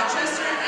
Rochester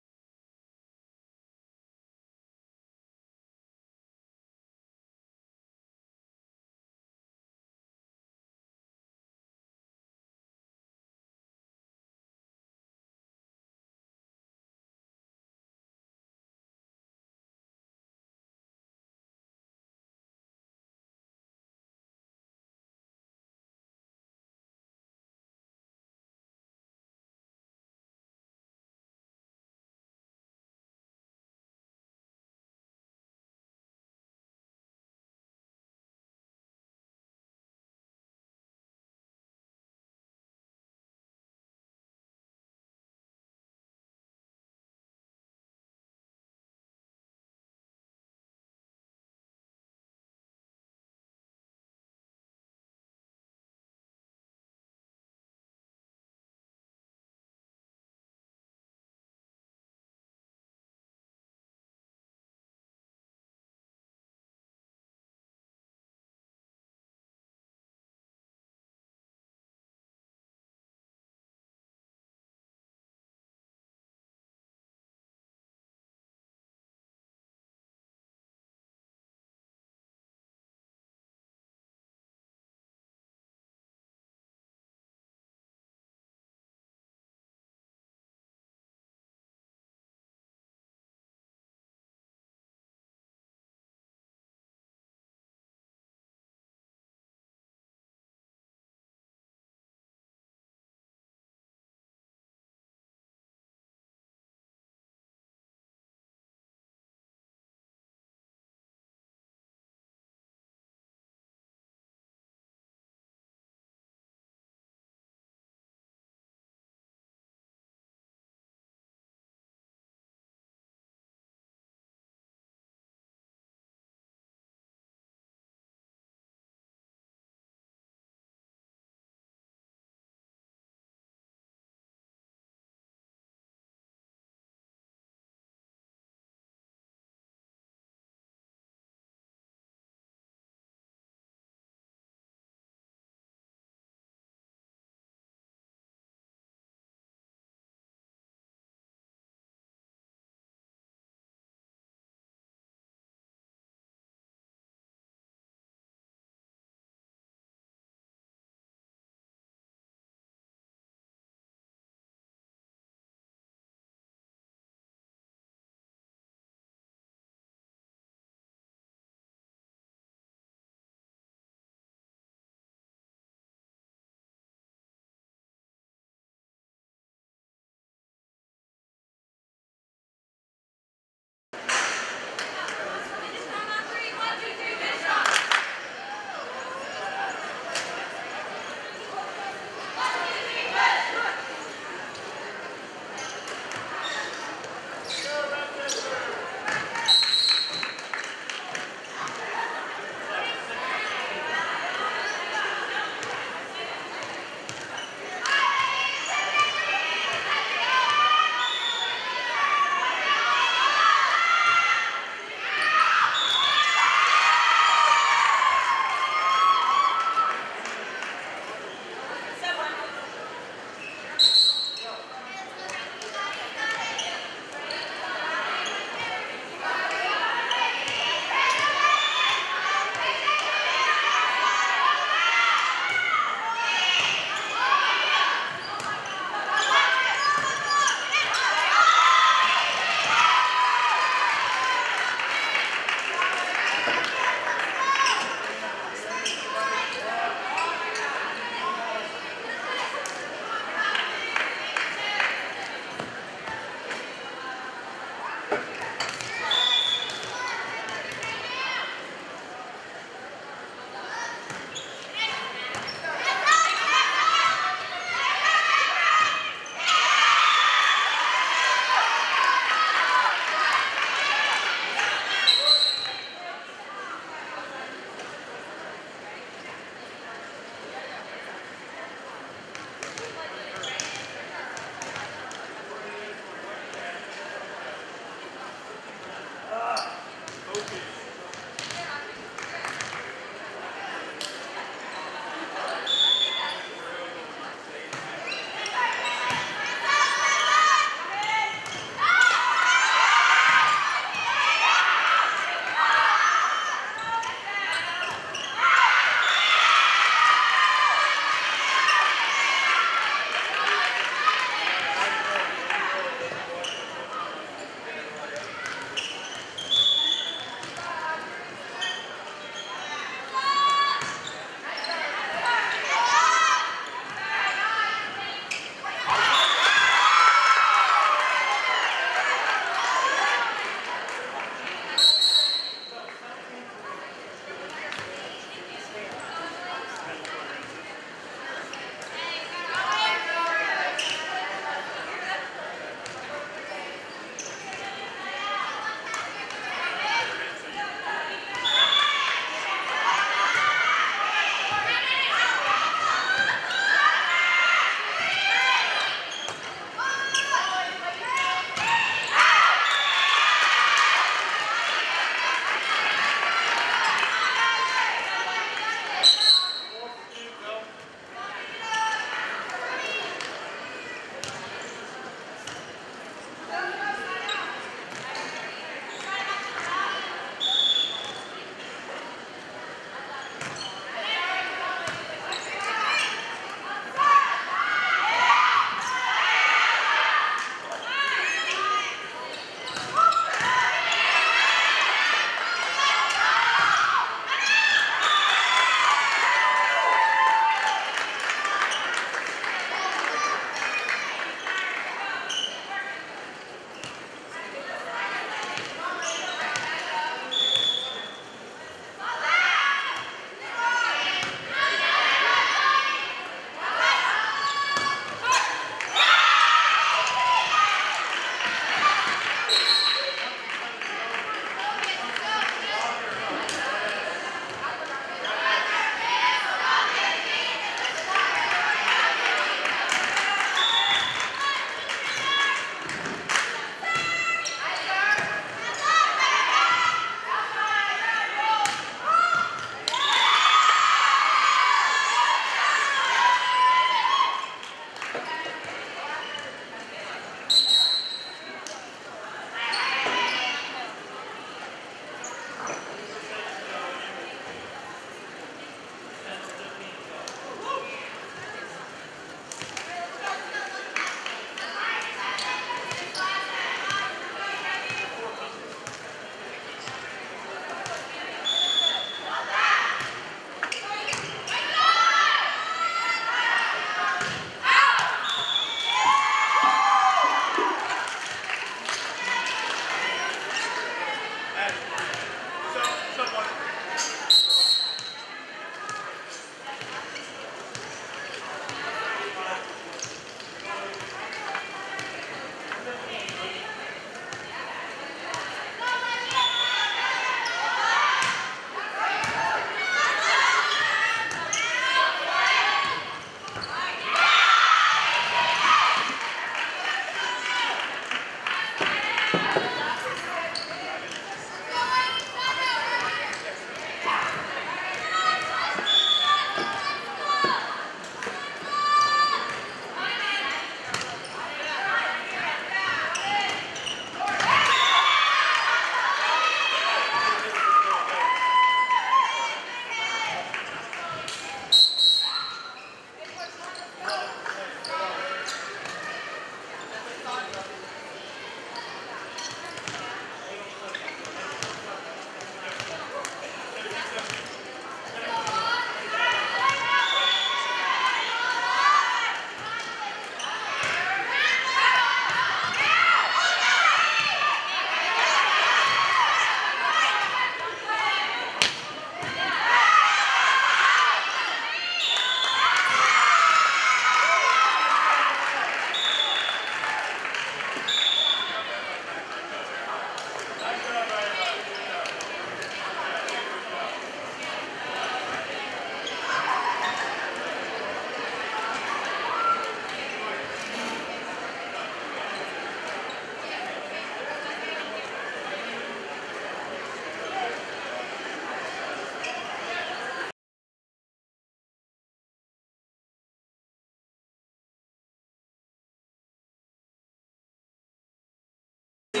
the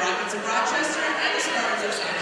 Rockets of Rochester and the Spartans of